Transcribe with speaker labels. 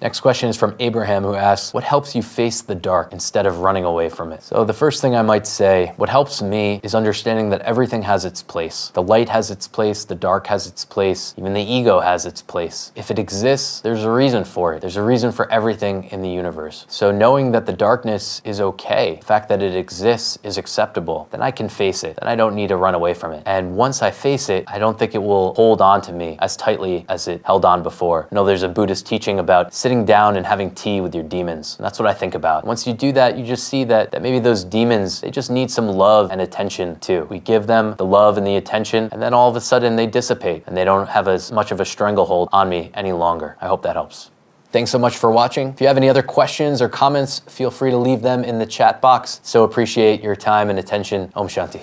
Speaker 1: Next question is from Abraham who asks, What helps you face the dark instead of running away from it? So, the first thing I might say, what helps me is understanding that everything has its place. The light has its place, the dark has its place, even the ego has its place. If it exists, there's a reason for it. There's a reason for everything in the universe. So, knowing that the darkness is okay, the fact that it exists is acceptable, then I can face it. Then I don't need to run away from it. And once I face it, I don't think it will hold on to me as tightly as it held on before. No, there's a Buddhist teaching about sitting down and having tea with your demons. And that's what I think about. Once you do that, you just see that, that maybe those demons, they just need some love and attention too. We give them the love and the attention, and then all of a sudden they dissipate and they don't have as much of a stranglehold on me any longer. I hope that helps. Thanks so much for watching. If you have any other questions or comments, feel free to leave them in the chat box. So appreciate your time and attention. Om Shanti.